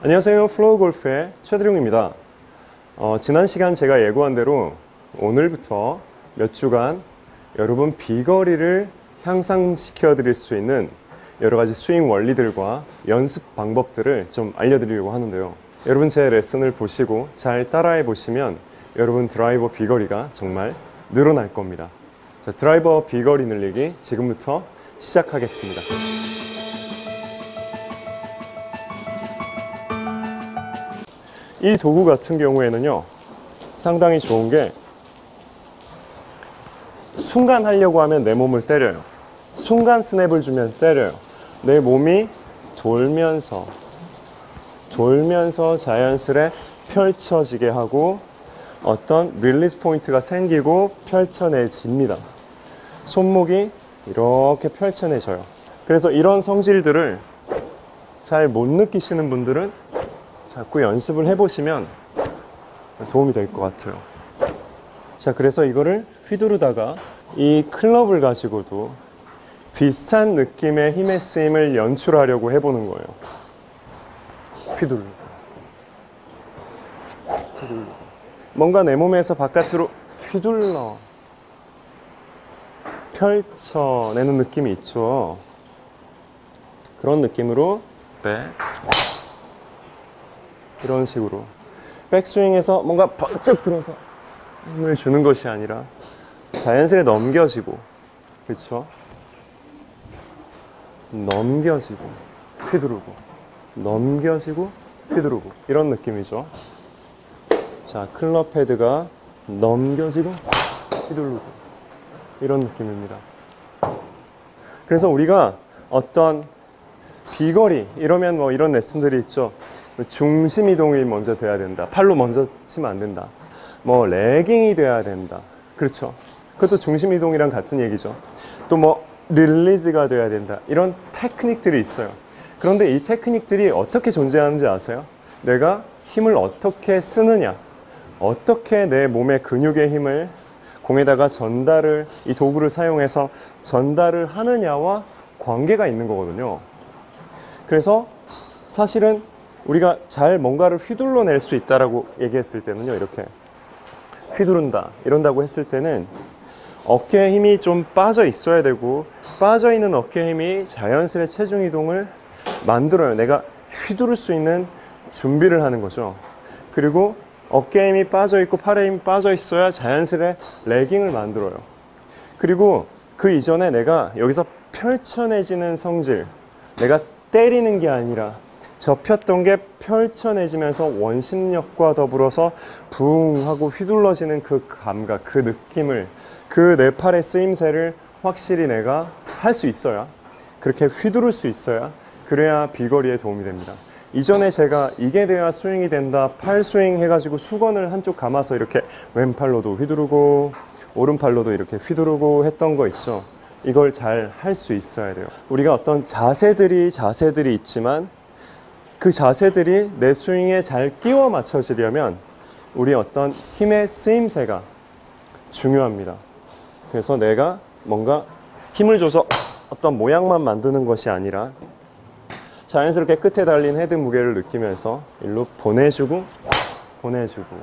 안녕하세요. 플로우 골프의 최대룡입니다. 어, 지난 시간 제가 예고한 대로 오늘부터 몇 주간 여러분 비거리를 향상시켜 드릴 수 있는 여러 가지 스윙 원리들과 연습 방법들을 좀 알려드리려고 하는데요. 여러분 제 레슨을 보시고 잘 따라해 보시면 여러분 드라이버 비거리가 정말 늘어날 겁니다. 자, 드라이버 비거리 늘리기 지금부터 시작하겠습니다. 이 도구 같은 경우에는요, 상당히 좋은 게 순간 하려고 하면 내 몸을 때려요. 순간 스냅을 주면 때려요. 내 몸이 돌면서, 돌면서 자연스레 펼쳐지게 하고 어떤 릴리스 포인트가 생기고 펼쳐내집니다. 손목이 이렇게 펼쳐내져요. 그래서 이런 성질들을 잘 못 느끼시는 분들은 자꾸 연습을 해보시면 도움이 될 것 같아요. 자, 그래서 이거를 휘두르다가 이 클럽을 가지고도 비슷한 느낌의 힘의 쓰임을 연출하려고 해보는 거예요. 휘두르고. 휘두르고. 뭔가 내 몸에서 바깥으로 휘둘러 펼쳐내는 느낌이 있죠. 그런 느낌으로 백 이런 식으로 백스윙에서 뭔가 번쩍 들어서 힘을 주는 것이 아니라 자연스레 넘겨지고 그렇죠? 넘겨지고 휘두르고 넘겨지고 휘두르고 이런 느낌이죠. 자 클럽 헤드가 넘겨지고 휘두르고 이런 느낌입니다. 그래서 우리가 어떤 비거리 이러면 뭐 이런 레슨들이 있죠. 중심 이동이 먼저 돼야 된다. 팔로 먼저 치면 안 된다. 뭐 레깅이 돼야 된다. 그렇죠. 그것도 중심 이동이랑 같은 얘기죠. 또 뭐 릴리즈가 돼야 된다. 이런 테크닉들이 있어요. 그런데 이 테크닉들이 어떻게 존재하는지 아세요? 내가 힘을 어떻게 쓰느냐, 어떻게 내 몸의 근육의 힘을 공에다가 전달을 이 도구를 사용해서 전달을 하느냐와 관계가 있는 거거든요. 그래서 사실은 우리가 잘 뭔가를 휘둘러 낼 수 있다라고 얘기했을 때는요, 이렇게 휘두른다 이런다고 했을 때는 어깨에 힘이 좀 빠져 있어야 되고 빠져 있는 어깨 힘이 자연스레 체중 이동을 만들어요. 내가 휘두를 수 있는 준비를 하는 거죠. 그리고 어깨 힘이 빠져 있고 팔에 힘이 빠져 있어야 자연스레 레깅을 만들어요. 그리고 그 이전에 내가 여기서 펼쳐내지는 성질, 내가 때리는 게 아니라 접혔던 게 펼쳐내지면서 원심력과 더불어서 붕 하고 휘둘러지는 그 감각, 그 느낌을 그 내 팔의 쓰임새를 확실히 내가 할 수 있어야 그렇게 휘두를 수 있어야 그래야 비거리에 도움이 됩니다. 이전에 제가 이게 돼야 스윙이 된다 팔 스윙 해가지고 수건을 한쪽 감아서 이렇게 왼팔로도 휘두르고 오른팔로도 이렇게 휘두르고 했던 거 있죠. 이걸 잘 할 수 있어야 돼요. 우리가 어떤 자세들이 자세들이 있지만 그 자세들이 내 스윙에 잘 끼워 맞춰지려면 우리 어떤 힘의 쓰임새가 중요합니다. 그래서 내가 뭔가 힘을 줘서 어떤 모양만 만드는 것이 아니라 자연스럽게 끝에 달린 헤드 무게를 느끼면서 일로 보내주고 보내주고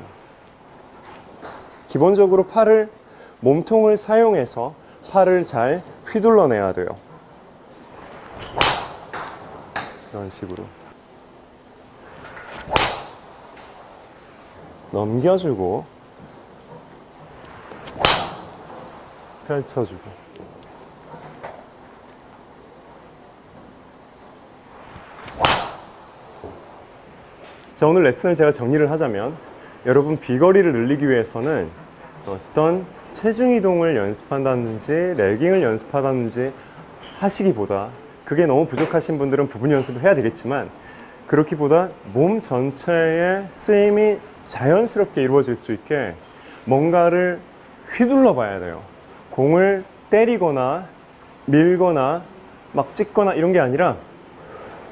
기본적으로 팔을 몸통을 사용해서 팔을 잘 휘둘러내야 돼요. 이런 식으로 넘겨주고 펼쳐주고. 자 오늘 레슨을 제가 정리를 하자면 여러분 비거리를 늘리기 위해서는 어떤 체중 이동을 연습한다든지 레깅을 연습하다든지 하시기보다 그게 너무 부족하신 분들은 부분 연습을 해야 되겠지만 그렇기보다 몸 전체의 쓰임이 자연스럽게 이루어질 수 있게 뭔가를 휘둘러 봐야 돼요. 공을 때리거나 밀거나 막 찍거나 이런 게 아니라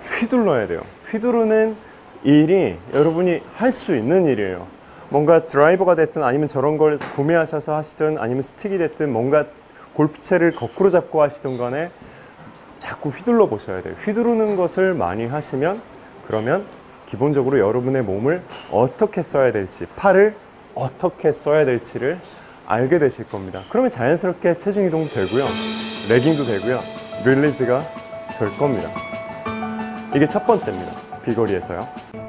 휘둘러야 돼요. 휘두르는 일이 여러분이 할 수 있는 일이에요. 뭔가 드라이버가 됐든 아니면 저런 걸 구매하셔서 하시든 아니면 스틱이 됐든 뭔가 골프채를 거꾸로 잡고 하시든 간에 자꾸 휘둘러 보셔야 돼요. 휘두르는 것을 많이 하시면 그러면 기본적으로 여러분의 몸을 어떻게 써야 될지, 팔을 어떻게 써야 될지를 알게 되실 겁니다. 그러면 자연스럽게 체중 이동 되고요. 레깅도 되고요. 릴리즈가 될 겁니다. 이게 첫 번째입니다. 비거리에서요.